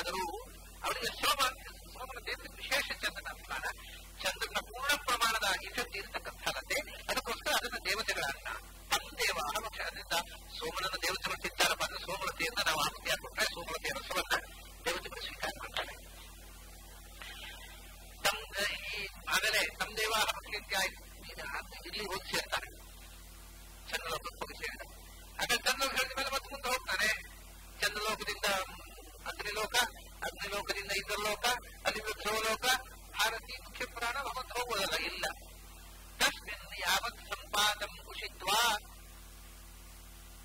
ಆದರೂ ಅವರಿಗೆ ಸೋಮ ಸೋಮನ ದೇವರಿಗೆ ವಿಶೇಷ ಚಂದ್ರನ ಚಂದ್ರನ ಪೂರ್ಣ ಪ್ರಮಾಣದ ಇಫೆಕ್ಟ್ ಇರತಕ್ಕಂಥದ್ದೇ ಅದಕ್ಕೋಸ್ಕರ ಅದನ್ನ ದೇವತೆಗಳ ಅನ್ನ ತಮ್ಮ ದೇವ ಅವಶ್ಯ ಅದರಿಂದ ಸೋಮನ ದೇವತೆಗಳು ತಿಂತಾರಪ್ಪ ಅಂದ್ರೆ ಸೋಮಲತೆಯಿಂದ ನಾವು ಆಹುತಿ ಹಾಕೊಟ್ರೆ ಸೋಮಲತೆಯ ರಸವನ್ನ ದೇವತೆಗಳು ಸ್ವೀಕಾರ ಮಾಡ್ತಾರೆ. ಈ, ಆಮೇಲೆ ತಮ್ಮ ದೇವ ಮಕ್ಕಳಿಗೆ ಆಯ್ತು ಇಲ್ಲಿ ಹೋಗಿ ಸೇರ್ತಾರೆ ಚಂದ್ರನ ಹೋಗಿ ಸೇರಿದ ಆಮೇಲೆ ಚಂದ್ರ ಹೇಳಿದ ಮತ್ತೆ ಮುಂದೆ ಹೋಗ್ತಾನೆ ಚಂದ್ರಲೋಕದಿಂದ ಲೋಕ ಅಲ್ಲಿ ಅಲ್ಲಿಂದ ಲೋಕ, ಭಾರತಿ ಮುಖ್ಯ ಪುರಾಣ ಭಗವಂತ ಹೋಗೋದಲ್ಲ, ಇಲ್ಲ. ತಸ್ಮಿನ್ ಯಾವತ್ ಸಂಪಾದಂ ಕುಶಿತ್ವಾ.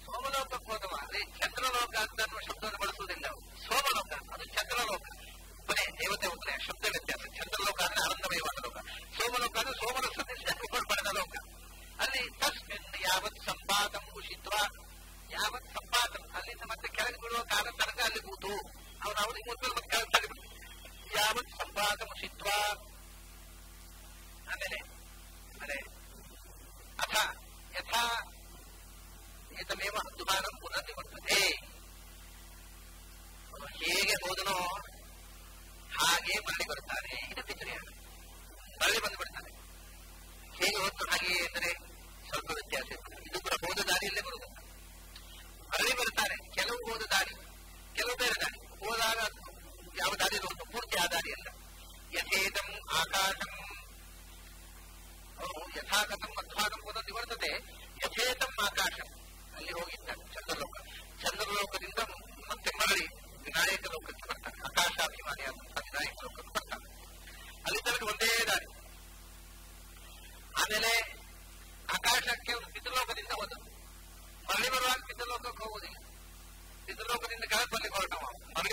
ಸೋಮಲೋಕಕ್ಕೆ ಹೋದವ, ಅದೇ ಚಂದ್ರಲೋಕ ಅಂತ ಅನ್ನುವ ಶಬ್ದವನ್ನು ಬಳಸುವುದಿಲ್ಲ ಸೋಮಲೋಕ, ಅದು ಚಂದ್ರಲೋಕ. ಒಬ್ಬನೇ ದೇವತೆ ಒಬ್ಬನೇ ಶಬ್ದ ವ್ಯತ್ಯಾಸ ಚಂದ್ರಲೋಕ ಅಂದ್ರೆ ಆನಂದಮಯವಾದ ಲೋಕ. ಸೋಮಲೋಕ ಅಂದ್ರೆ ಸೋಮರಸದಿಂದ ಪಡೆದ ಲೋಕ. ಅಲ್ಲಿ ತಸ್ಮಿನ್ ಯಾವತ್ ಸಂಪಾದಂ ಕುಶಿತ್ವ. ಯಾವತ್ ಸಂಪಾದಂ, ಅಲ್ಲಿಂದ ಮತ್ತೆ ಕೆಳಗೆ ಬಿಡುವ ಕಾಲ ತನಕ ಅಲ್ಲಿ ಕೂತು. ಅವನು ಅವನಿಗೆ ಮೊದಲು ಮತ್ತೆ ತಳ್ಳಿಬಿಡು ಯಾವತ್ ಸಂಪಾದ ಮುಷಿತ್ವ ಆಮೇಲೆ ಅಂದರೆ ಅಥ ಯಥಾ ಏತಮೇವ ಹಂದುಮಾನಂ ಪುನರ್ ನಿವರ್ತದೆ ಅವನು ಹೇಗೆ ಹೋದನೋ ಹಾಗೆ ಮರಳಿ ಬರುತ್ತಾರೆ ಇದು ಪಿತೃಯಾನ ಮರಳಿ ಬಂದು ಬಿಡ್ತಾನೆ. ಹೇಗೆ ಹೋದ್ರು ಹಾಗೆ ಅಂದರೆ ಸ್ವಲ್ಪ ವ್ಯತ್ಯಾಸ ಇರ್ತದೆ. ಇದು ಕೂಡ ಹೋದ ದಾರಿಯಲ್ಲೇ ಬರುವುದಿಲ್ಲ ಮರಳಿ ಬರುತ್ತಾರೆ ಕೆಲವು ಹೋದ ದಾರಿ. ದಾರಿ ಹೋದಾಗ ಯಾವ ದಾರಿ ಹೋದ್ದು ಪೂರ್ತಿ ಆ ದಾರಿಯಲ್ಲ ಯಥೇದಂ ಆಕಾಶಂ ಅವನು ಯಥಾಗತಂ ಮಧ್ವಾಗಂ ಹೋದ ನಿವರ್ತದೆ ಯಥೇತಂ ಆಕಾಶಂ ಅಲ್ಲಿ ಹೋಗಿದ್ದ ಚಂದ್ರಲೋಕ ಚಂದ್ರಲೋಕದಿಂದ ಮತ್ತೆ ಮರಳಿ ವಿನಾಯಕ ಲೋಕಕ್ಕೆ ಬರ್ತಾನೆ ಆಕಾಶಾಭಿಮಾನಿಯಾದಂತಹ ವಿನಾಯಕ ಲೋಕಕ್ಕೆ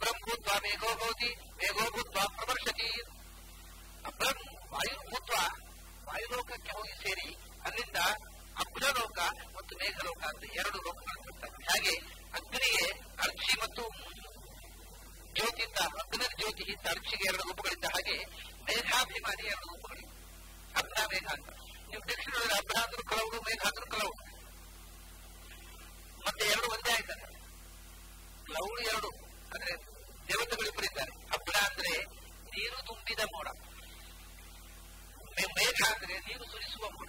ಭೂತ್ವ ಮೇಘೋ ಭವತಿ ಮೇಘೋ ಭೂತ್ವ ಪ್ರವರ್ಷತಿ ಅಭ್ರಂ ವಾಯು ವಾಯುಲೋಕಕ್ಕೆ ಹೋಗಿ ಸೇರಿ ಅಲ್ಲಿಂದ ಅಗ್ರಲೋಕ ಮತ್ತು ಮೇಘಲೋಕ ಅಂತ ಎರಡು ಲೋಕಗಳು ಬರ್ತವೆ ಹಾಗೆ ಅಗ್ನಿಗೆ ಅರ್ಚಿ ಮತ್ತು ಜ್ಯೋತಿ ಅಂತ ಅಗ್ನಿ ಜ್ಯೋತಿ ಇಂತ ಅರ್ಚಿಗೆ ಎರಡು ರೂಪಗಳಿದ್ದ ಹಾಗೆ ಮೇಘಾಭಿಮಾನಿ ಎರಡು ರೂಪಗಳಿವೆ ಅಬ್ಧ ಮೇಘ ಅಂತ ನೀವು ದಕ್ಷಿಣದಲ್ಲಿ ಅಬ್ಧ ಅಂದ್ರೂ ಕಲವರು ಮೇಘ ಅಂದ್ರೂ ಕಲವರು ಮತ್ತೆ ಎರಡು ಒಂದೇ ಆಯ್ತಾರೆ ಕ್ಲೌಡ್ ಎರಡು ಅಂದ್ರೆ ದೇವತೆಗಳಿಬ್ಬರಿದ್ದಾರೆ ಅಬ್ಧ ಅಂದ್ರೆ ನೀರು ತುಂಬಿದ ಮೋಡ. ಮೇಘ ಅಂದ್ರೆ ನೀರು ಸುರಿಸುವ ಮೋಡ.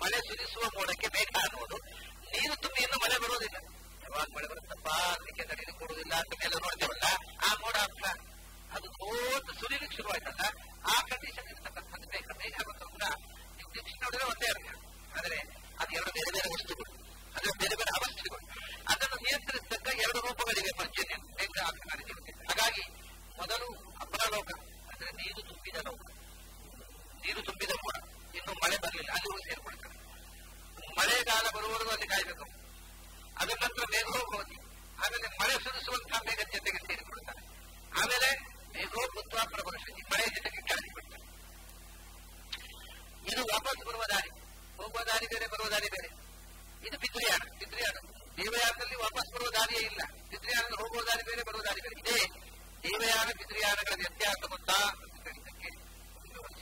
ಮಳೆ ಸುರಿಸುವ ಮೋಡಕ್ಕೆ ಮೇಘ ಅನ್ನೋದು ನೀರು ತುಂಬಿ ಇನ್ನು ಮಳೆ ಬರೋದಿಲ್ಲ. ಯಾವಾಗ ಮಳೆ ಬರುತ್ತಪ್ಪ? ಅದಕ್ಕೆ ನಡೀಲಿ ಕೊಡುವುದಿಲ್ಲ ಅಂತ ಮೇಲೆ ನೋಡ್ತೇವಲ್ಲ. ಆ ಮೋಡ ಅಂತ ಅದು ದೊಡ್ಡ ಸುರಿಲಿಕ್ಕೆ ಶುರುವಾಯ್ತಲ್ಲ ಆ ಕಂಡೀಷನ್ ಇರ್ತಕ್ಕಂಥದ್ದು ಮೇಘ ಮೇಘ ಮತ್ತು ಕೂಡ ನೀವು ದಕ್ಷಿಣ ನೋಡಿದ್ರೆ ಒಂದೇ ಅರ್ಥ ಆದರೆ ಅದು ಎರಡು ಬೇರೆ ಬೇರೆ ವಸ್ತುಗಳು ಅಂದ್ರೆ ಬೇರೆ ಬೇರೆ ಅವಸ್ಥೆಗಳು ಅದನ್ನು ನಿಯಂತ್ರಿಸತಕ್ಕ ಎರಡು ರೂಪಗಳಿವೆ ಪರ್ಜನ್ಯ ಮೇಘ ಆಗ್ತದೆ ಹಾಗಾಗಿ ಮೊದಲು ಅಪರಲೋಕ ಅಂದ್ರೆ ನೀರು ತುಂಬಿದ ಲೋಕ ನೀರು ತುಂಬಿದ ಮೋಡ ಇನ್ನು ಮಳೆ ಬರಲಿಲ್ಲ ಅಲ್ಲಿ ಹೋಗಿ ಸೇರ್ಕೊಳ್ತಾರೆ ಮಳೆಗಾಲ ಬರುವವರೆಗೂ ಅಲ್ಲಿ ಕಾಯಬೇಕು ಅದರ ನಂತರ ಮೇಘೋ ಭವತಿ ಆಮೇಲೆ ಮಳೆ ಸುರಿಸುವಂತಹ ಮೇಘ ಜೊತೆಗೆ ಸೇರಿಕೊಳ್ತಾರೆ ಆಮೇಲೆ ಮೇಘೋ ಭೂತ್ವ ಪ್ರವರ್ಷತಿ ಮಳೆ ಜೊತೆಗೆ ಕೆಳಗೆ ಬಿಡ್ತಾರೆ ಇದು ವಾಪಸ್ ಬರುವ ದಾರಿ ಹೋಗುವ ದಾರಿ ಬೇರೆ ಬರುವ ದಾರಿ ಬೇರೆ ಇದು ಪಿತೃಯಾನ ಪಿತೃಯಾನ ದೇವಯಾನದಲ್ಲಿ ವಾಪಸ್ ಬರುವ ದಾರಿಯೇ ಇಲ್ಲ ಪಿತೃಯಾನದಲ್ಲಿ ಹೋಗುವ ದಾರಿ ಬೇರೆ ಬರುವ ದಾರಿ ಬೇರೆ ಇದೇ ದೇವಯಾನ ಪಿತೃಯಾನಗಳ ವ್ಯತ್ಯಾಸ ಗೊತ್ತಾ ಅಂತ ಕೇಳಿದ್ದಕ್ಕೆ ಒಂದು ವರ್ಷ.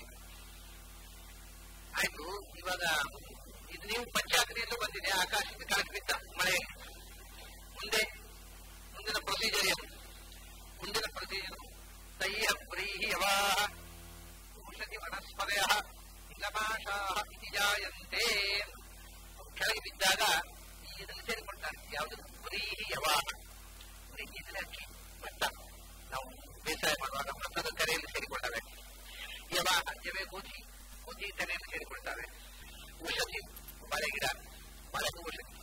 ಆಯ್ತು ಇವಾಗ ಇದು ನೀವು ಪಂಚಾಗ್ನಿಯಲ್ಲೂ ಬಂದಿದೆ ಆಕಾಶದಿಂದ ಕೆಳಗೆ ಬಿದ್ದ ಮಳೆಯಲ್ಲಿ ಮುಂದೆ ಏನು ಮುಂದಿನ ಪ್ರೊಸೀಜರ್ ತಯ್ಯ ವ್ರೀಹಿ ಯವಾಹ ಔಷಧಿ ವನಸ್ಪದಯ ಇಂಗಮಾಶಾಹ ಇತಿ ಜಾಯಂತೆ ಕೆಳಗೆ ಬಿದ್ದಾಗ ಈ ಇದನ್ನು ಸೇರಿಕೊಳ್ತಾರೆ ಯಾವುದು ವ್ರೀಹಿ ಯವಾಹ ವ್ರೀಹಿ ಅಂದ್ರೆ ಅಕ್ಕಿ ಭತ್ತ ನಾವು ಬೇಸಾಯ ಮಾಡುವಾಗ ಭತ್ತದ ಕರೆಯಲ್ಲಿ ಸೇರಿಕೊಳ್ತವೆ ಯವಾಹ ಜವೆ ಗೋಧಿ ಗೋಧಿ ತೆನೆಯನ್ನು ಸೇರಿಕೊಳ್ತವೆ ಔಷಧಿ ಬಾಳೆ ಗಿಡ ಬಾಳೆಗೂ ಔಷಧಿ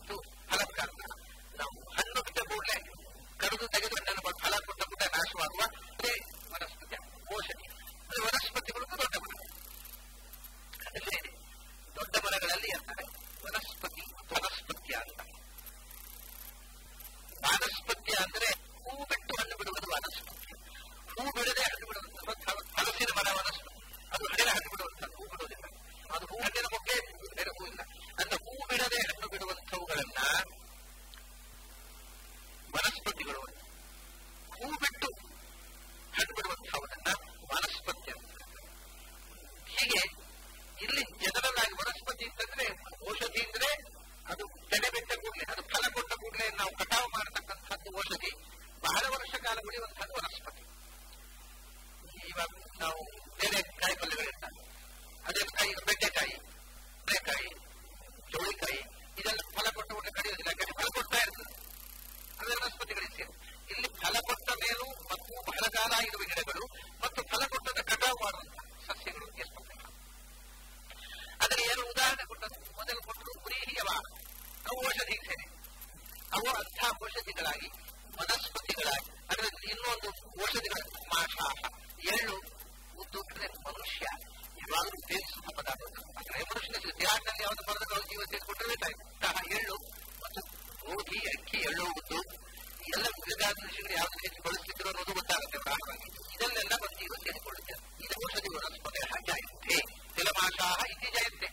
ಬೀಜ ಇರುತ್ತೆ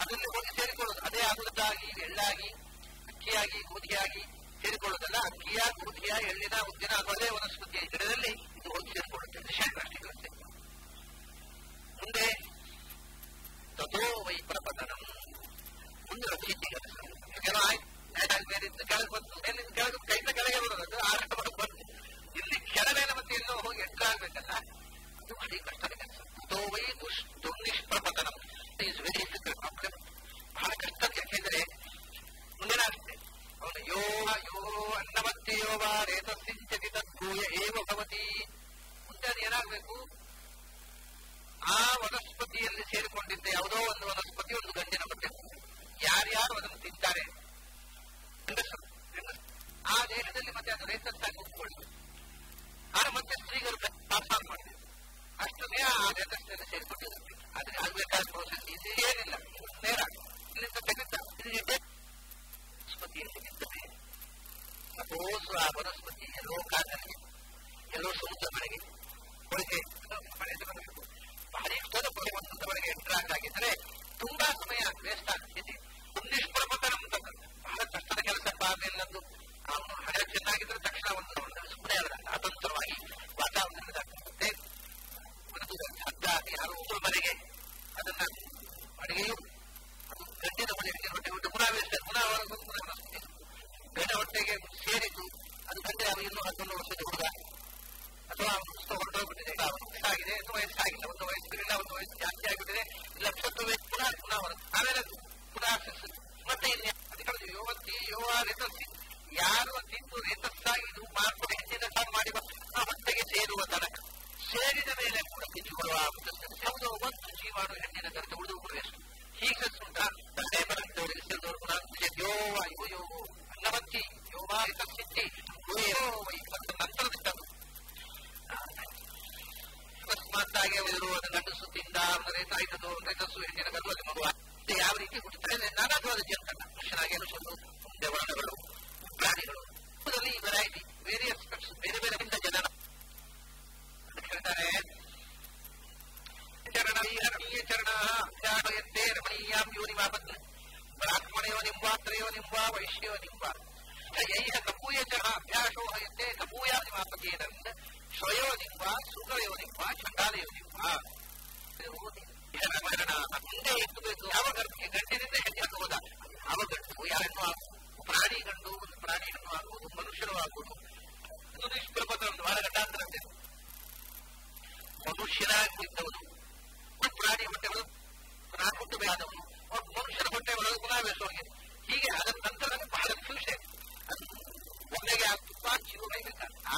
ಅದರಲ್ಲಿ ಹೋಗಿ ಸೇರಿಕೊಳ್ಳೋದು. ಅದೇ ಆಗುದಾಗಿ ಎಳ್ಳಾಗಿ ಅಕ್ಕಿಯಾಗಿ ಗೋಧಿಯಾಗಿ ಸೇರಿಕೊಳ್ಳೋದಲ್ಲ ಅಕ್ಕಿಯ ಗೋಧಿಯ ಎಳ್ಳಿನ, ಉದ್ದಿನ ಅದೇ ವನಸ್ಪತಿಯ ಗಿಡದಲ್ಲಿ subscribe. ಯೋಯೋ ಅನ್ನವತ್ತಿ ಯೋಗಾ ಇತಸ್ಥಿತಿ ಯೋಯೋ ವೈಕತ್ತ ನಂತರದಿಂದದು ಅಕಸ್ಮಾತ್ತಾಗಿ ಅವರು ಅದನ್ನು ಅಂಟಿಸುತ್ತಿದ್ದ ಅಂದರೆ ತಾಯ್ದದು ಅಂದರೆ ಕಸು ಹೆಣ್ಣಿನ ಕಲ್ಲು ಅದು ಮಗುವ ಯಾವ ರೀತಿ ಹುಟ್ಟುತ್ತಾರೆ ನಾನಾಗವಾದ ಜೀವನ ಕೃಷ್ಣನಾಗೇನು ಸೊಲ್ಲು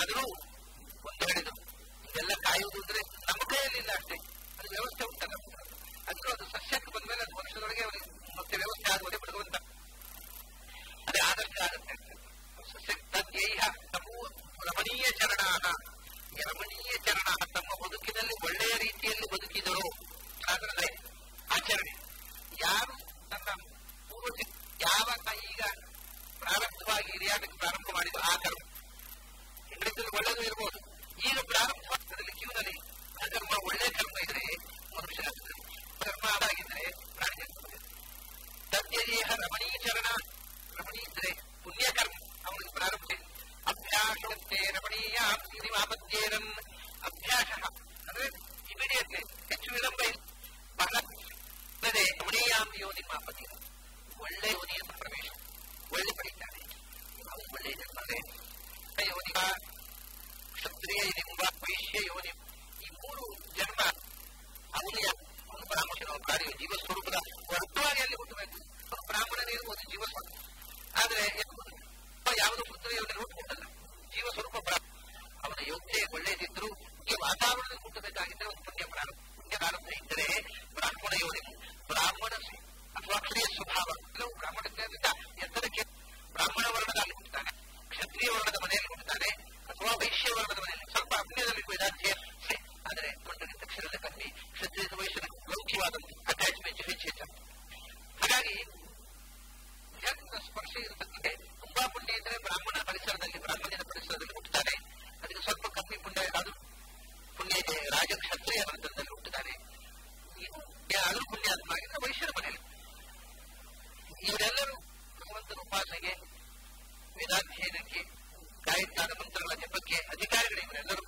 ಆದರೂ ಹೊಂದಾಣಿದರು ಇದೆಲ್ಲ ಕಾಯುವುದಿದ್ರೆ ನಮ್ಮ ಕೈಯಲ್ಲಿ ಇಲ್ಲ ಅಷ್ಟೇ ಅದು ವ್ಯವಸ್ಥೆ ಉಂಟು ಶ್ರೇಯರಿಗೆ ಉಪಾಪೇಕ್ಷೆ ಇವನೇ ಈ ಮೂರು ಜನ್ಮ ಅವನಿಯ ಒಂದು ಬ್ರಾಹ್ಮಣನ ಕಾರ್ಯ ಜೀವ ಸ್ವರೂಪದ ಹೊರತುವಾಗಿಯಲ್ಲಿ ಹುಟ್ಟಬೇಕು ಅವನು ಬ್ರಾಹ್ಮಣನೇ ಇರುವುದು ಜೀವ ಸ್ವರೂಪ ಆದರೆ ಯಾವುದೋ ಪುತ್ರಯೋಗದಲ್ಲಿ ಹುಟ್ಟುಕೊಂಡಲ್ಲ ಜೀವ ಸ್ವರೂಪ ಅವನ ಯೋಗ್ಯತೆ ಒಳ್ಳೆಯದಿದ್ರು ಈ ವಾತಾವರಣ ಹುಟ್ಟಬೇಕಾಗಿದ್ದರೆ ಒಂದು ಪುಣ್ಯ ಪ್ರಾರಂಭ ಪುಣ್ಯ ಪ್ರಾರಂಭ ಇದ್ದರೆ ಬ್ರಾಹ್ಮಣ ಯೋನಿಗೂ ಬ್ರಾಹ್ಮಣ ಅಥವಾ ಕ್ಷೇಯ ಸ್ವಭಾವ ಕೆಲವು ಬ್ರಾಹ್ಮಣದಿಂದ ಎತ್ತರಕ್ಕೆ ಬ್ರಾಹ್ಮಣ ವರ್ಣದಲ್ಲಿ ಹುಟ್ಟುತ್ತಾನೆ ಕ್ಷತ್ರಿಯ ವರ್ಣದ ಮನೆಯಲ್ಲಿ ವೈಶ್ಯವರ್ಗದಲ್ಲಿ ಸ್ವಲ್ಪ ಅಜ್ಞಾನದಲ್ಲಿ ವೇದಾಂತ ಆದರೆ ಕೊಂಡನ ತಕ್ಷಣದ ಕಮ್ಮಿ ಕ್ಷತ್ರಿಯ ವಯಸ್ಸಿನ ಲೌಕಿಕವಾದ ಅಟ್ಯಾಚ್ಮೆಂಟ್ ಹೆಚ್ಚು ಹೆಚ್ಚಾಗ್ತದೆ ಹಾಗಾಗಿ ಜನ್ಮ ಸ್ಪರ್ಶ ಇರತಕ್ಕಂತೆ ತುಂಬಾ ಪುಣ್ಯ ಇದ್ರೆ ಬ್ರಾಹ್ಮಣ ಪರಿಸರದಲ್ಲಿ ಬ್ರಾಹ್ಮಣ aprender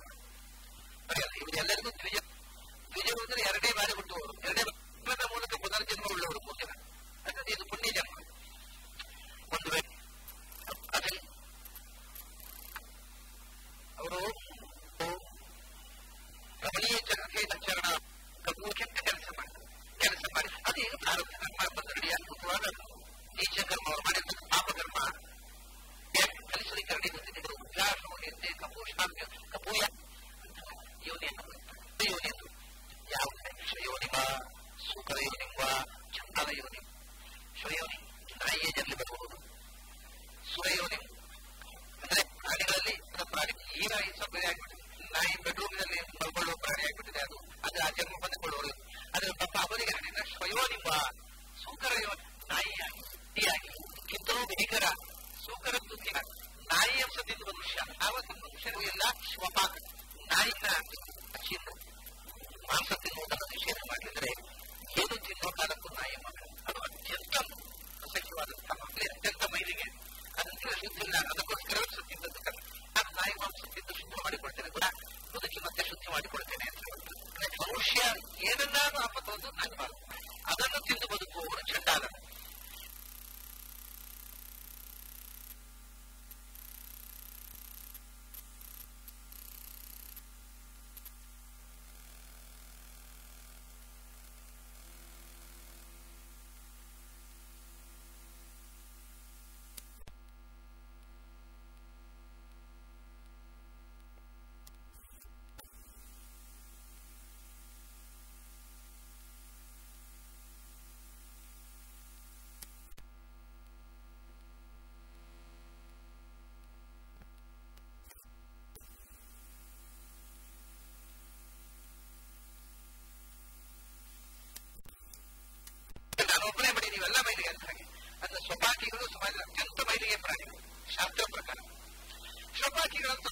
ಸಾಯುತ್ತಿಲ್ಲ ಅದು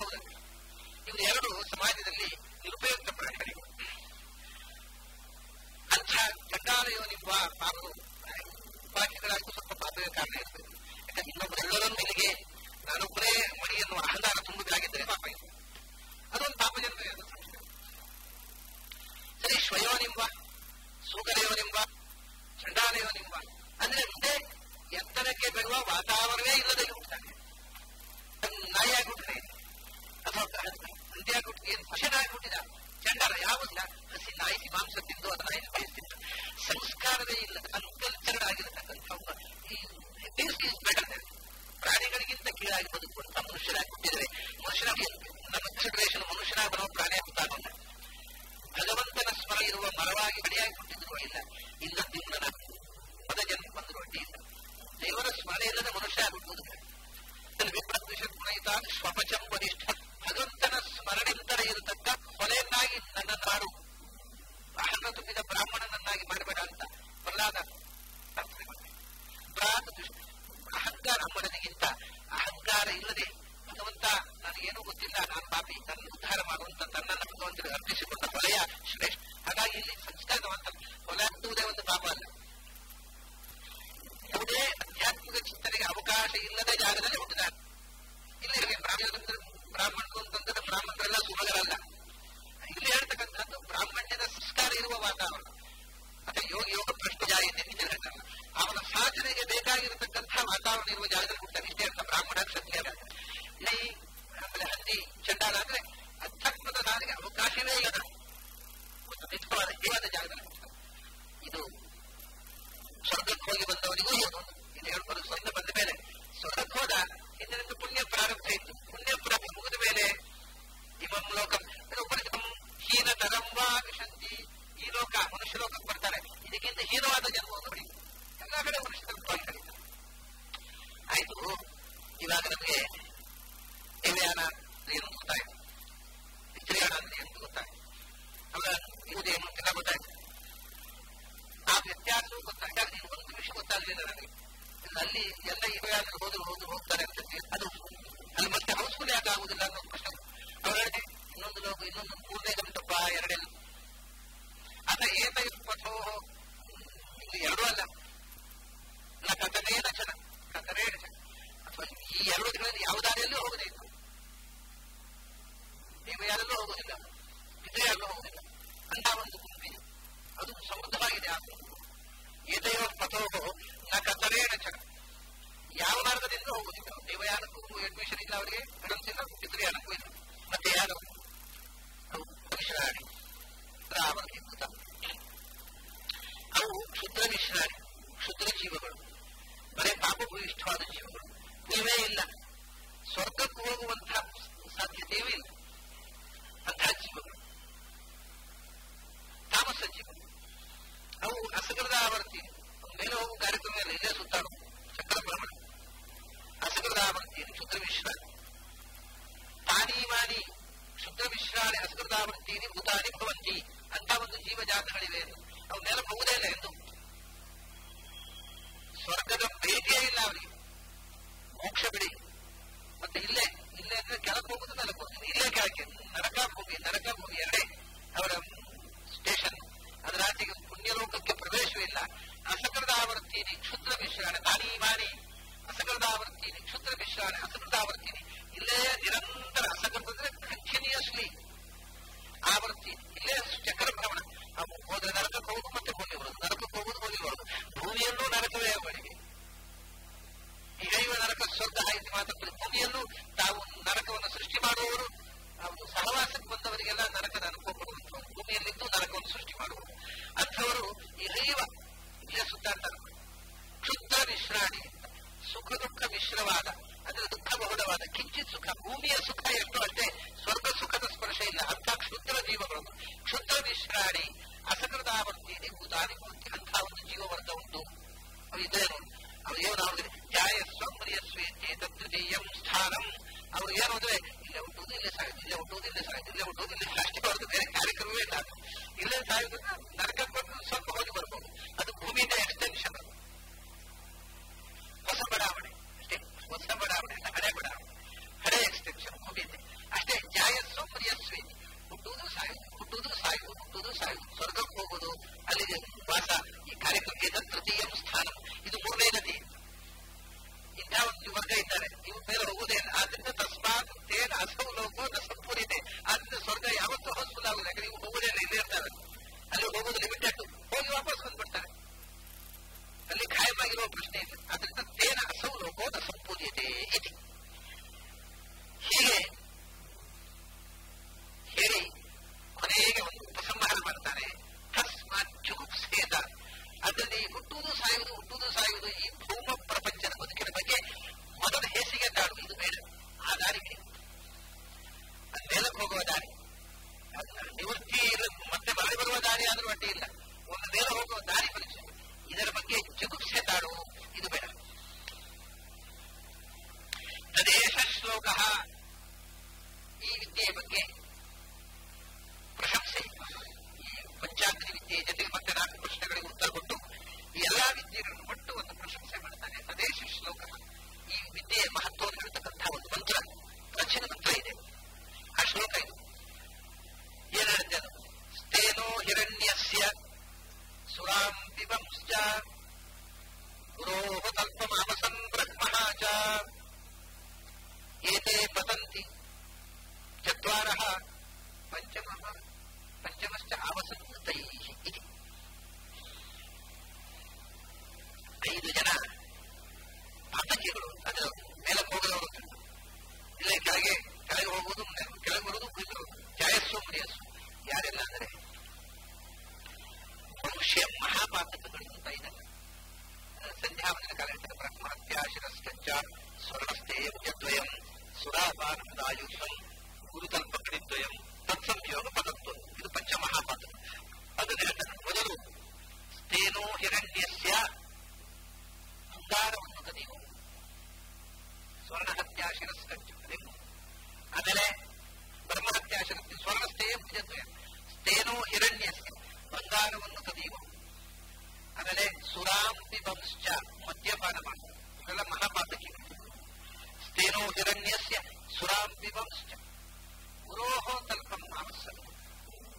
ಮಾಡುವುದಲ್ಲ ಇವು ಎರಡು ಸಮಾಜದಲ್ಲಿ ಸ್ವಪಚ ಉಪನಿಷ್ಠ ಭಗವಂತನ ಸ್ಮರಣೆಯಿಂದಲೇ ಇರತಕ್ಕ ಹೊಲೆಯನ್ನಾಗಿ ನನ್ನ ನಾಡು ಏನೋ ಆದ ಜನ್ಮವನ್ನು ಮನುಷ್ಯರಾಗಿ ಕ್ಷುದ್ರ ಜೀವಗಳು ಬರೀ ಪಾಪಭೂಯಿಷ್ಠವಾದ ಜೀವಗಳು ಪುಣ್ಯವೇ ಇಲ್ಲ más. ಅಂದರೆ ತೇನೋ ಹಿರಣ್ಯಸ್ಯ ಬಂಗಾರವನ್ನು ಕದಿಯುವವು ಆಮೇಲೆ ಸುರಾಂಬಿ ವಂಶ್ಚ ಮದ್ಯಪಾನ ಮಾಡುವುದು ಇವೆಲ್ಲ ಮಹಾಪಾತಕ್ಕೆ ತೇನೋ ಹಿರಣ್ಯಸ್ಯ ಸುರಾಂಬಿ ವಂಶ್ಚ ಗುರೋಹೋ ತಲ್ಪಂ ಮಾನಸ್ಸನ್ನು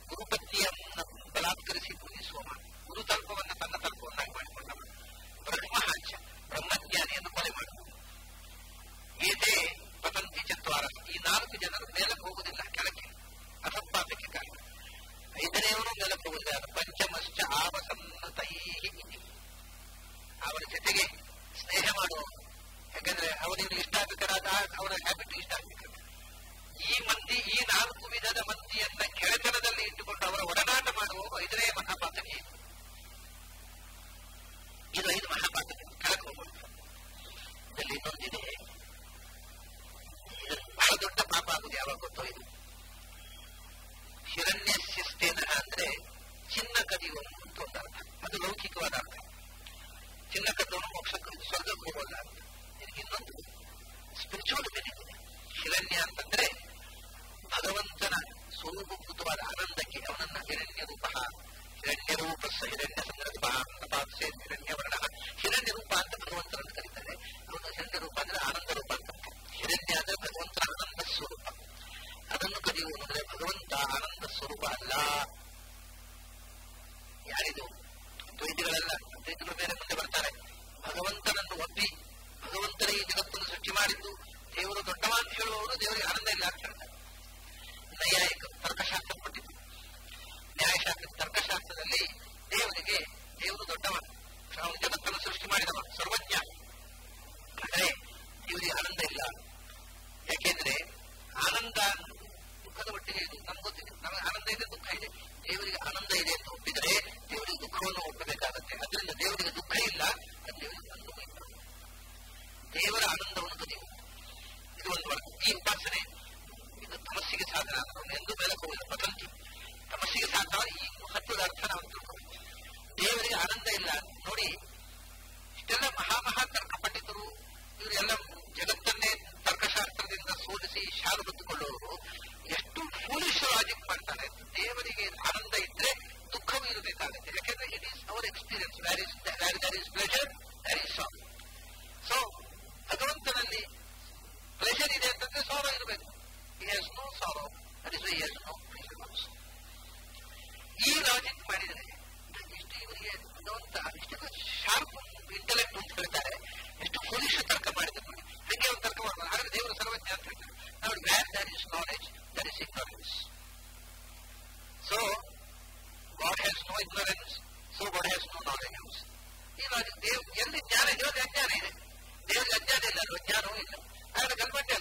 ಗುರುಪತಿಯನ್ನು ಬಲಾತ್ಕರಿಸಿ ಪೂಜಿಸುವ ಮಾತು. ಗುರುತಲ್ಪವನ್ನು ಭಾವಸಮ್ಮತೈ ಅವರ ಜೊತೆಗೆ ಸ್ನೇಹ ಮಾಡುವವರು ಯಾಕಂದ್ರೆ ಅವನಿಗೆ ಇಷ್ಟ ಆಗಬೇಕಾದ ಅವರ ಹ್ಯಾಬಿಟ್ ಇಷ್ಟ ಆಗಬೇಕು. ಈ ಮಂದಿ, ಈ ನಾಲ್ಕು ವಿಧದ ಮಂದಿಯನ್ನ ಕೆಳತನದಲ್ಲಿ ಇಟ್ಟುಕೊಂಡು ಅವರ ಒಡನಾಟ ಮಾಡುವ ಇದರೇ ಮಹಾಪಾಪ. de él yo ya ni quiere de él ya ni quiero lo el golpe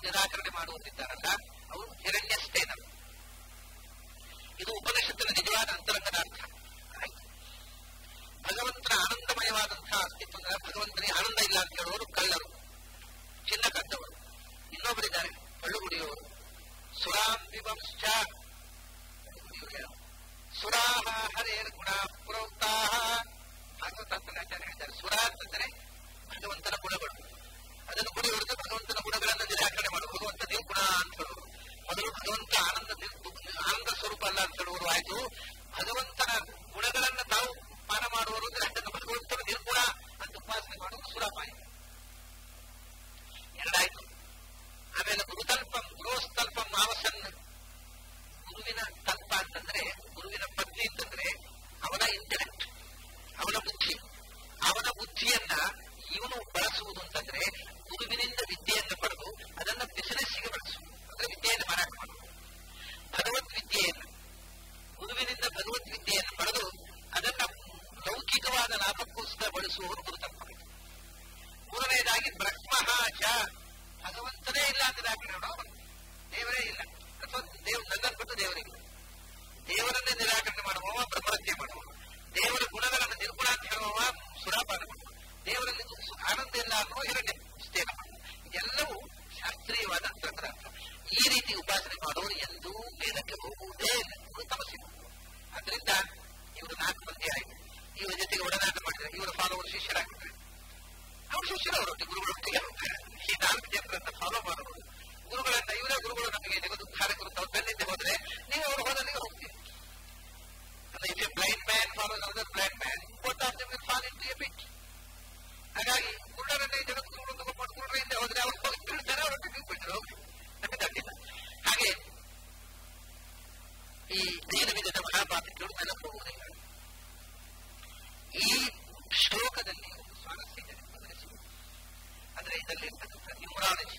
ನಿರಾಕರಣೆ ಮಾಡುವವರಿದ್ದಾರಲ್ಲ ಅವರು ಹಿರಣ್ಯಸ್ತೇನ ಇದು ಉಪನಿಷತ್ತಿನ ನಿಜವಾದ ಅಂತರಂಗದ ಅರ್ಥ. ಭಗವಂತನ ಆನಂದಮಯವಾದಂತಹ ಅಸ್ತಿತ್ವ ಭಗವಂತನಿಗೆ ಆನಂದ ಇಲ್ಲ ಅಂತ ಹೇಳುವವರು ಕಳ್ಳರು, ಚಿನ್ನ ಕದ್ದವರು. ಇನ್ನೊಬ್ಬರಿದ್ದಾರೆ ಕಳ್ಳು ಕುಡಿಯುವವರು ಸುರಾಹ ಹರೇರ್ ಗುಣ ಪುರೌತಾಹ ಭಾಗವತ ಹೇಳ್ತಾರೆ ಸುರ ಅಂತಂದ್ರೆ ಭಗವಂತನ ಭಗವಂತ ಆನಂದ ಆನಂದ ಸ್ವರೂಪ ಅಲ್ಲ ಅಂತ ಹೇಳುವರು ಆಯ್ತು. ಭಗವಂತನ ಗುಣಗಳನ್ನ ತಾವು ಪಾನ ಮಾಡುವರು ಅಂದ್ರೆ ಭಗವಂತನ ನಿರ್ಗುಣ ಅಂತ ಉಪಾಸನೆ ಮಾಡುವುದು ಸುಲಭ ಈ ವೇದ ವಿಧದ ಮಹಾಪಾತ್ರಗಳು ಅನುಭವೋದಯಗಳು ಈ ಶ್ಲೋಕದಲ್ಲಿ ಒಂದು ಸ್ವಾರಸ್ಯ ಇದರಲ್ಲಿ ಇದರಲ್ಲಿರ್ತಕ್ಕಂಥ ನ್ಯೂರಾಲಜಿ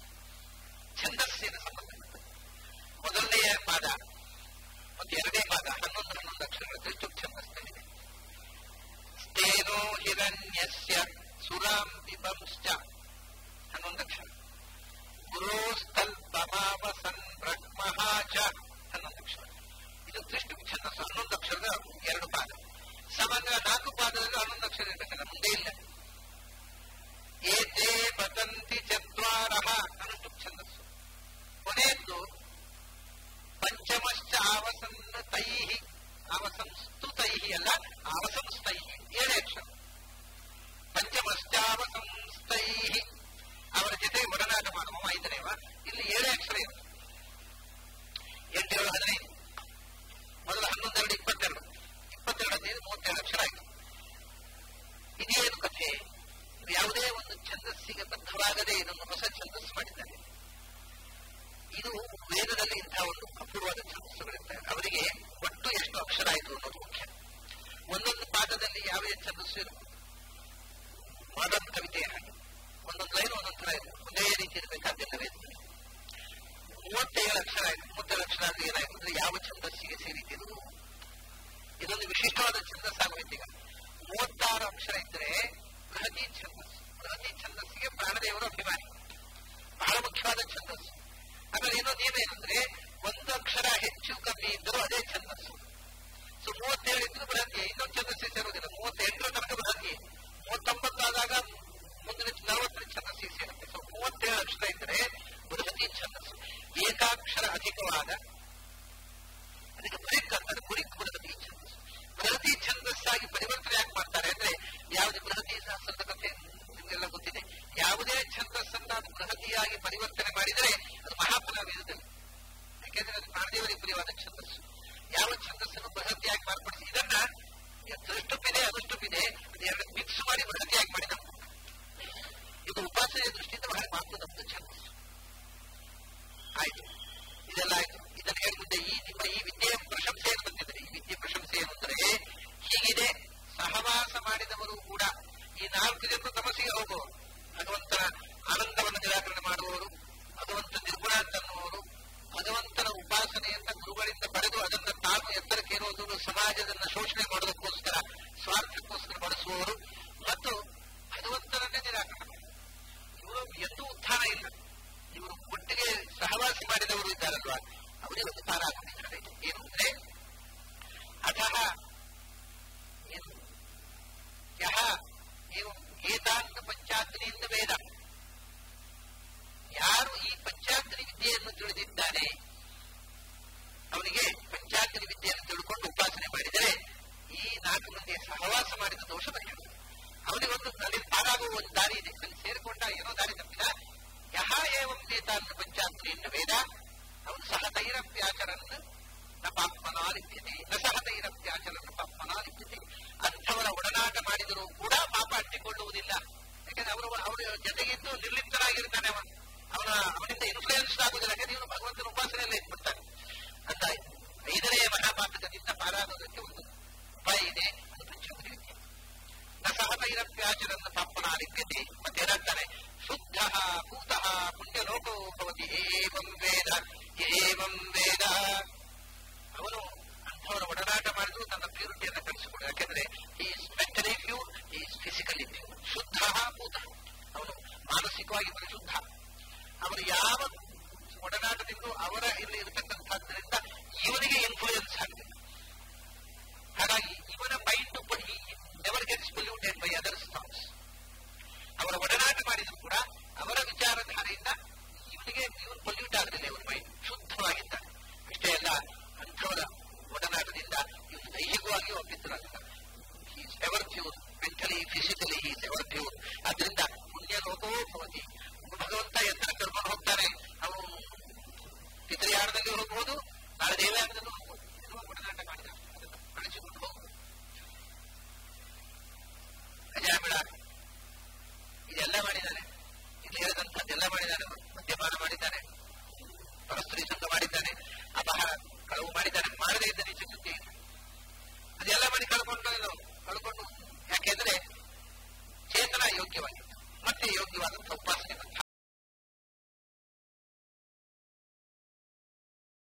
ಪರಿವರ್ತನೆ ಮಾಡಿದರೆ ಅದು ಮಹಾಪುಲವ ಇರುತ್ತದೆ ಯಾಕೆಂದ್ರೆ ಅದು ಪ್ರಾಣದೇವರಿಗೆ ಪ್ರಿಯವಾದ ಛಂದಸ್ಸು. ಯಾವ ಛಂದಸ್ಸನ್ನು ಬೃಹತಿಯಾಗಿ ಮಾರ್ಪಡಿಸಿ ಇದನ್ನ ದೃಷ್ಟುಪಿದೆ ಅನುಷ್ಟುಪಿದೆ ಅದು ಎರಡು ಮಿಕ್ಸ್ ಮಾಡಿ ಬೃಹತಿಯಾಗಿ ಮಾಡಿದ ಇದು ಉಪಾಸನೆಯ ದೃಷ್ಟಿಯಿಂದ ಬಹಳ ಮಹತ್ವದ ಛಂದಸ್ಸು. ಅವರ ಇಲ್ಲಿ ಇರತಕ್ಕಂಥದ್ದರಿಂದ ಇವರಿಗೆ ಇನ್ಫ್ಲೂಯೆನ್ಸ್ ಆಗಿದೆ